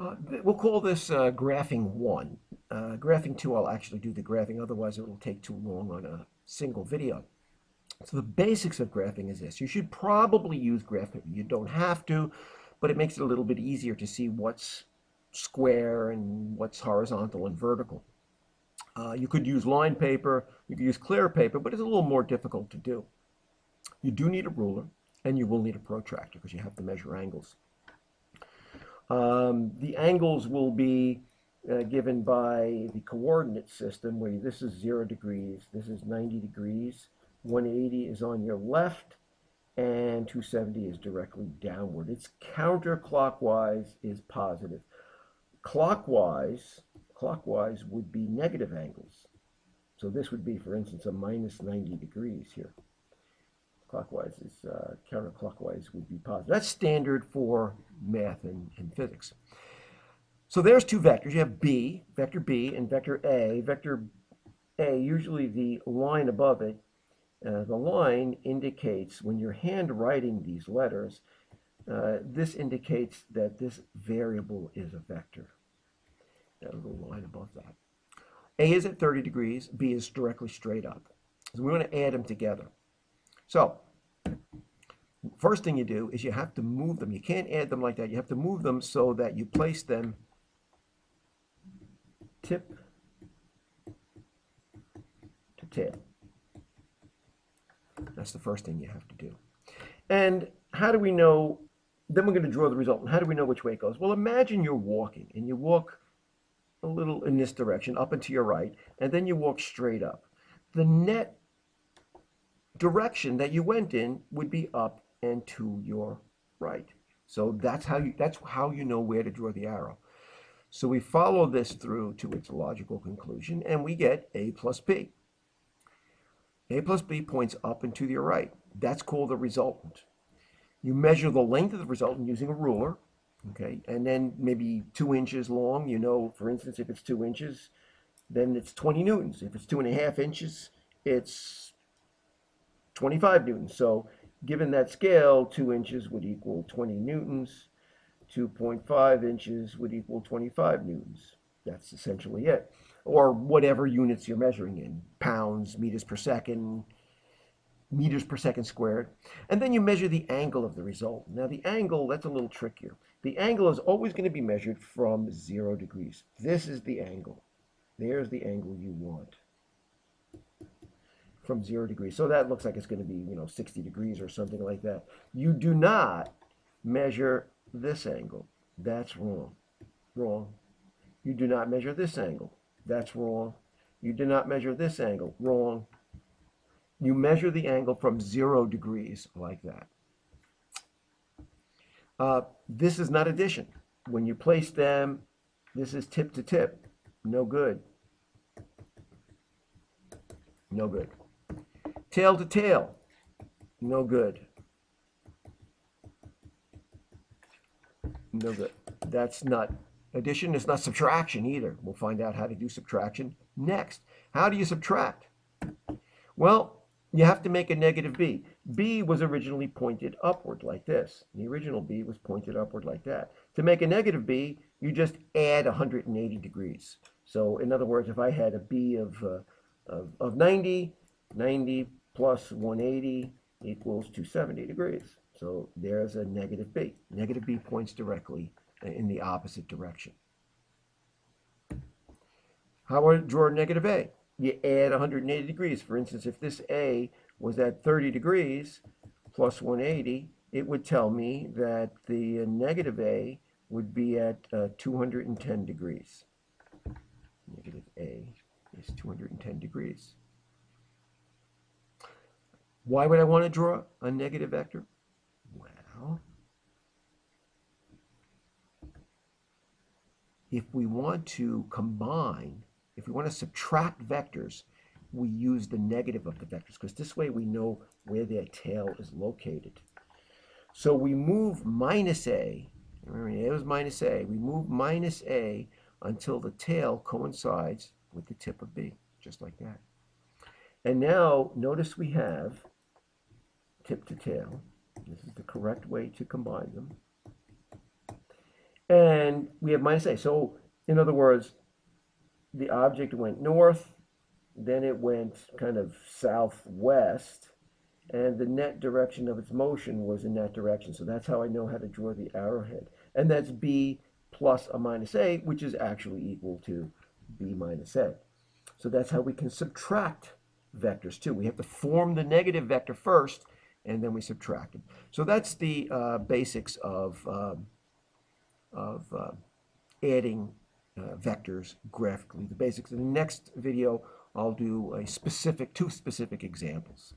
Uh, we'll call this uh, graphing one. Uh, graphing two, I'll actually do the graphing, otherwise it will take too long on a single video. So the basics of graphing is this. You should probably use graph paper. You don't have to, but it makes it a little bit easier to see what's square and what's horizontal and vertical. Uh, you could use line paper, you could use clear paper, but it's a little more difficult to do. You do need a ruler, and you will need a protractor because you have to measure angles. Um, the angles will be uh, given by the coordinate system where this is 0 degrees, this is 90 degrees, 180 is on your left, and 270 is directly downward. It's counterclockwise is positive. Clockwise, clockwise would be negative angles. So this would be, for instance, a minus 90 degrees here. Clockwise is uh, counterclockwise would be positive. That's standard for math and, and physics. So there's two vectors. You have B, vector B, and vector A. Vector A, usually the line above it, uh, the line indicates when you're handwriting these letters, uh, this indicates that this variable is a vector. That little line above that. A is at 30 degrees, B is directly straight up. So we want to add them together. So first thing you do is you have to move them. You can't add them like that. You have to move them so that you place them tip to tail. That's the first thing you have to do. And how do we know, then we're going to draw the result. And how do we know which way it goes? Well, imagine you're walking and you walk a little in this direction, up and to your right, and then you walk straight up. The net direction that you went in would be up and to your right. So that's how you that's how you know where to draw the arrow. So we follow this through to its logical conclusion and we get a plus b. a plus b points up and to your right. That's called the resultant. You measure the length of the resultant using a ruler, okay, and then maybe two inches long. You know, for instance, if it's two inches, then it's 20 newtons. If it's two and a half inches, it's 25 newtons. So given that scale, two inches would equal 20 newtons. 2.5 inches would equal 25 newtons. That's essentially it. Or whatever units you're measuring in, pounds, meters per second, meters per second squared. And then you measure the angle of the result. Now the angle, that's a little trickier. The angle is always going to be measured from zero degrees. This is the angle. There's the angle you want from zero degrees. So that looks like it's going to be, you know, 60 degrees or something like that. You do not measure this angle. That's wrong. Wrong. You do not measure this angle. That's wrong. You do not measure this angle. Wrong. You measure the angle from zero degrees like that. Uh, this is not addition. When you place them, this is tip to tip. No good. No good. Tail to tail. No good. No good. That's not addition. It's not subtraction either. We'll find out how to do subtraction next. How do you subtract? Well, you have to make a negative b. b was originally pointed upward like this. The original b was pointed upward like that. To make a negative b, you just add 180 degrees. So in other words, if I had a b of, uh, of, of 90, 90 plus 180 equals 270 degrees. So there's a negative b. Negative b points directly in the opposite direction. How would draw negative a? You add 180 degrees. For instance, if this a was at 30 degrees plus 180, it would tell me that the negative a would be at uh, 210 degrees. Negative a is 210 degrees. Why would I want to draw a negative vector? Well, if we want to combine, if we want to subtract vectors, we use the negative of the vectors because this way we know where their tail is located. So we move minus a, remember it was minus a, we move minus a until the tail coincides with the tip of b, just like that. And now notice we have tip to tail. This is the correct way to combine them. and we have minus a. So in other words, the object went north, then it went kind of southwest, and the net direction of its motion was in that direction. So that's how I know how to draw the arrowhead. And that's b plus a minus a, which is actually equal to b minus a. So that's how we can subtract vectors too. We have to form the negative vector first, and then we subtract it. So that's the uh, basics of, um, of uh, adding uh, vectors graphically, the basics. In the next video, I'll do a specific, two specific examples.